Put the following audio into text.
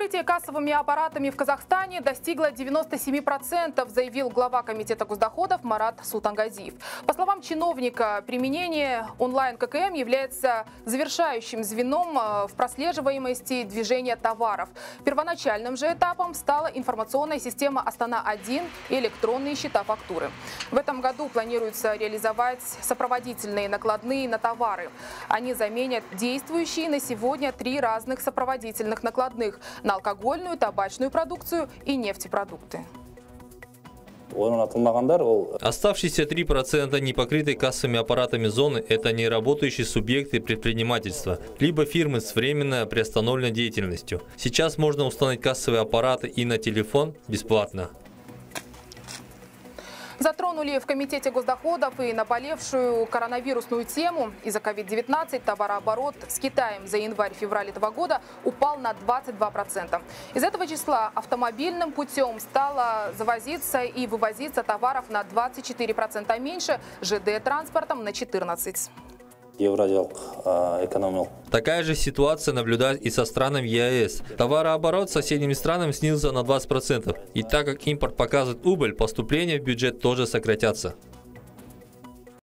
Покрытие кассовыми аппаратами в Казахстане достигло 97%, заявил глава Комитета госдоходов Марат Султангазиев. По словам чиновника, применение онлайн-ККМ является завершающим звеном э, в прослеживаемости движения товаров. Первоначальным же этапом стала информационная система «Астана-1» и электронные счета фактуры. В этом году планируется реализовать сопроводительные накладные на товары. Они заменят действующие на сегодня три разных сопроводительных накладных – на алкогольную, табачную продукцию и нефтепродукты. Оставшиеся 3% непокрытой кассовыми аппаратами зоны – это неработающие субъекты предпринимательства, либо фирмы с временно приостановленной деятельностью. Сейчас можно установить кассовые аппараты и на телефон бесплатно. Затронули в Комитете госдоходов и наболевшую коронавирусную тему. Из-за COVID-19 товарооборот с Китаем за январь-февраль этого года упал на 22%. Из этого числа автомобильным путем стало завозиться и вывозиться товаров на 24% меньше, ЖД-транспортом на 14% евразиялық экономикалық. Такая же ситуация наблюдается и со странами ЕАЭС. Товарооборот с соседними странами снизился на 20%. И так как импорт показывает убыль, поступления в бюджет тоже сократятся.